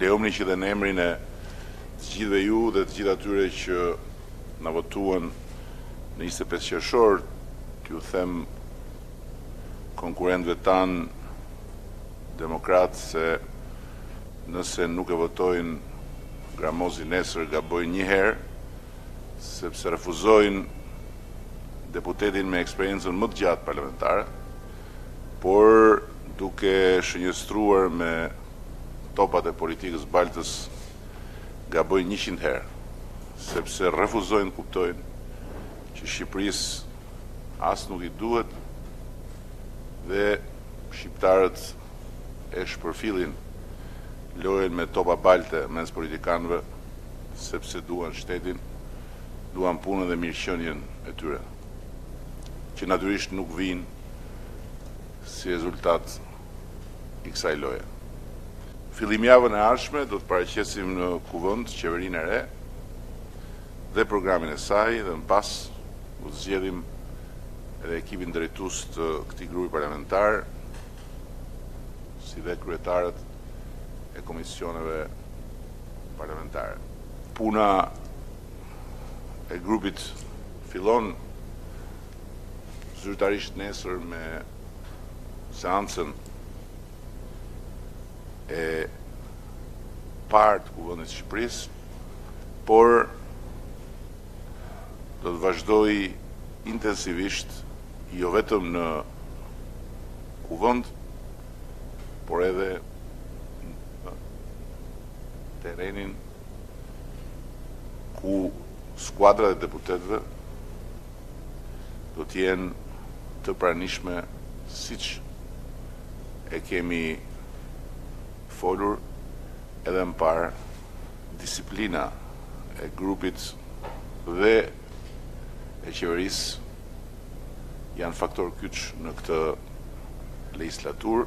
Lejomëni që dhe në emrin e të gjithëve ju dhe të gjithë atyre që na votuan në njëzet e pesë qershor, t'ju them konkurrentëve tanë demokratë se nëse nuk e votojnë Gramozin nesër gabojnë një herë, sepse refuzojnë deputetin me eksperiencën më të gjatë parlamentare, Por, duke shënjestruar me topat e politikës së baltës, gabojnë njëqind herë, sepse refuzojnë të kuptojnë që Shqipërisë as nuk i duhet dhe shqiptarët e shpërfillin lojën me topa balte mes politikanëve, sepse duan shtetin, duan punën dhe mirëqenien e tyre. që natyrisht nuk vijnë si rezultat i kësaj loje. Fillim javën e ardhshme do të paraqesim në Kuvend Qeverinë e re dhe programin e saj dhe më pas do të zgjedhim edhe ekipin drejtues të këtij grupi parlamentar si dhe kryetarët e komisioneve parlamentare. Puna e grupit fillon zyrtarisht nesër me seancën e parë të Kuvendit të Shqipërisë, por do të vazhdojë intensivisht jo vetëm në Kuvend, por edhe në terrenin ku skuadrat e deputetëve do të jenë të pranishme siç e kemi folur edhe më parë, disiplina e grupit dhe e qeverisë janë faktorë kyç në këtë legjislaturë.